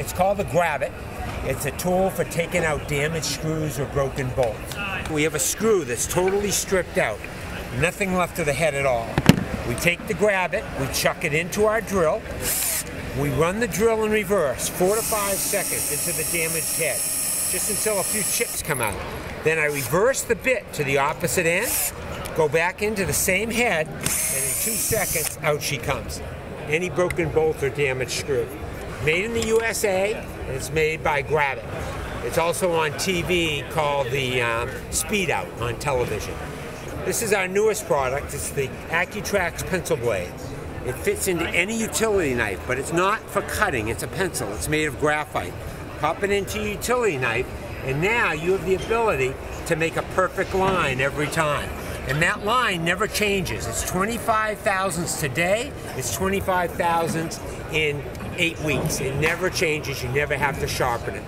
It's called the Grabit. It's a tool for taking out damaged screws or broken bolts. We have a screw that's totally stripped out. Nothing left of the head at all. We take the Grabit, we chuck it into our drill. We run the drill in reverse, four to five seconds into the damaged head, just until a few chips come out. Then I reverse the bit to the opposite end, go back into the same head, and in two seconds, out she comes. Any broken bolt or damaged screw. Made in the USA, and it's made by Grabit. It's also on TV called the um, Speed Out on television. This is our newest product. It's the AccuTrax pencil blade. It fits into any utility knife, but it's not for cutting. It's a pencil. It's made of graphite. Pop it into your utility knife, and now you have the ability to make a perfect line every time. And that line never changes. It's 25 thousandths today, it's 25 thousandths in eight weeks. It never changes. You never have to sharpen it.